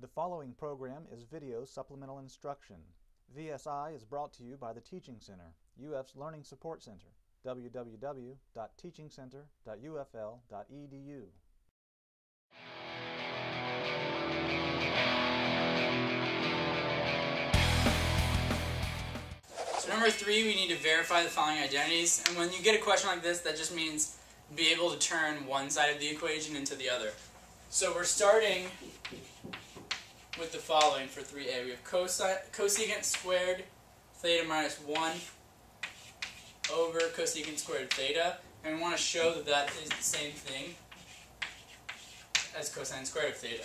The following program is video supplemental instruction. VSI is brought to you by the Teaching Center, UF's Learning Support Center, www.teachingcenter.ufl.edu. So number three, we need to verify the following identities. And when you get a question like this, that just means be able to turn one side of the equation into the other. So we're starting with the following for 3a. We have cosi cosecant squared theta minus 1 over cosecant squared theta. And we want to show that that is the same thing as cosine squared of theta.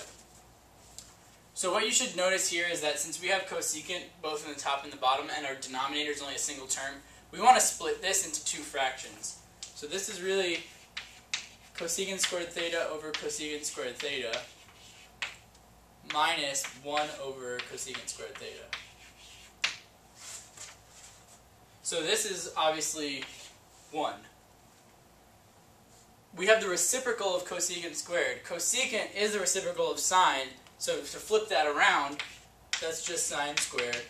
So what you should notice here is that since we have cosecant both in the top and the bottom and our denominator is only a single term, we want to split this into two fractions. So this is really cosecant squared theta over cosecant squared theta minus 1 over cosecant squared theta. So this is obviously 1. We have the reciprocal of cosecant squared. Cosecant is the reciprocal of sine, so to flip that around, that's just sine squared.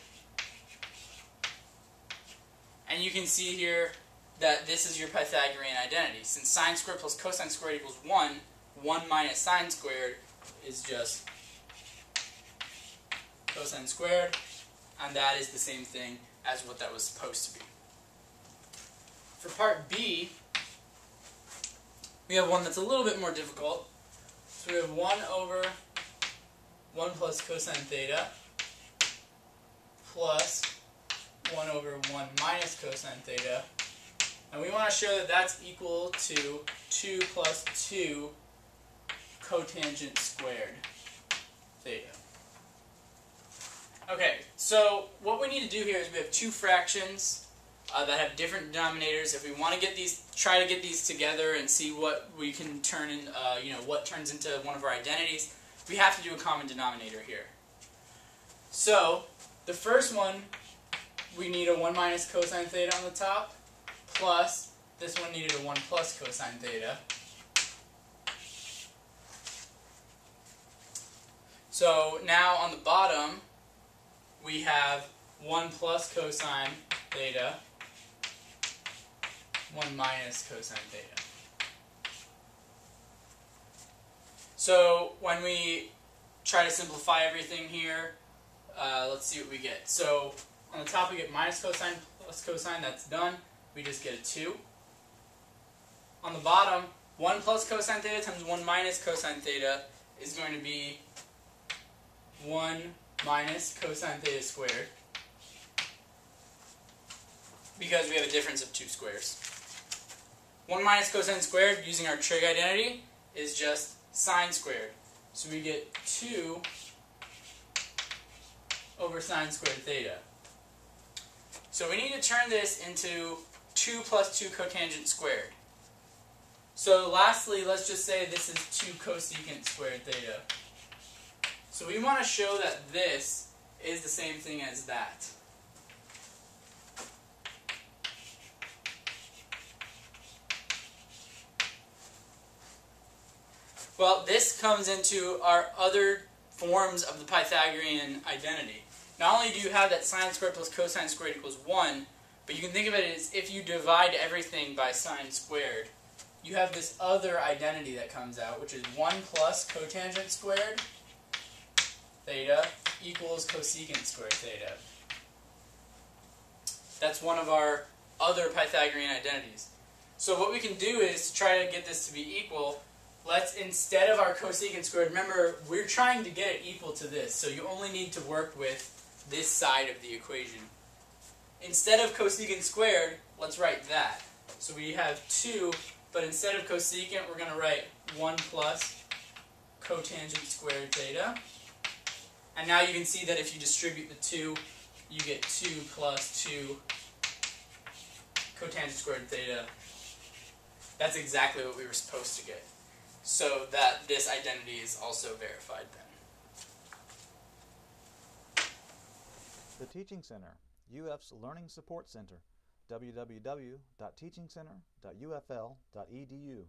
And you can see here that this is your Pythagorean identity. Since sine squared plus cosine squared equals 1, 1 minus sine squared is just cosine squared, and that is the same thing as what that was supposed to be. For part B, we have one that's a little bit more difficult. So we have 1 over 1 plus cosine theta plus 1 over 1 minus cosine theta. And we want to show that that's equal to 2 plus 2 cotangent squared theta. Okay, so what we need to do here is we have two fractions uh, that have different denominators. If we want to get these, try to get these together and see what we can turn in, uh, you know, what turns into one of our identities, we have to do a common denominator here. So, the first one, we need a 1 minus cosine theta on the top, plus, this one needed a 1 plus cosine theta. So, now on the bottom, we have 1 plus cosine theta, 1 minus cosine theta. So when we try to simplify everything here, uh, let's see what we get. So on the top we get minus cosine plus cosine, that's done. We just get a 2. On the bottom, 1 plus cosine theta times 1 minus cosine theta is going to be 1 minus cosine theta squared because we have a difference of two squares. 1 minus cosine squared using our trig identity is just sine squared. So we get 2 over sine squared theta. So we need to turn this into 2 plus 2 cotangent squared. So lastly, let's just say this is 2 cosecant squared theta. So we want to show that this is the same thing as that. Well, this comes into our other forms of the Pythagorean identity. Not only do you have that sine squared plus cosine squared equals 1, but you can think of it as if you divide everything by sine squared, you have this other identity that comes out, which is 1 plus cotangent squared theta equals cosecant squared theta. That's one of our other Pythagorean identities. So what we can do is to try to get this to be equal let's, instead of our cosecant squared, remember, we're trying to get it equal to this, so you only need to work with this side of the equation. Instead of cosecant squared, let's write that. So we have 2, but instead of cosecant, we're going to write 1 plus cotangent squared theta. And now you can see that if you distribute the 2, you get 2 plus 2 cotangent squared theta. That's exactly what we were supposed to get so that this identity is also verified then. The Teaching Center, UF's Learning Support Center, www.teachingcenter.ufl.edu.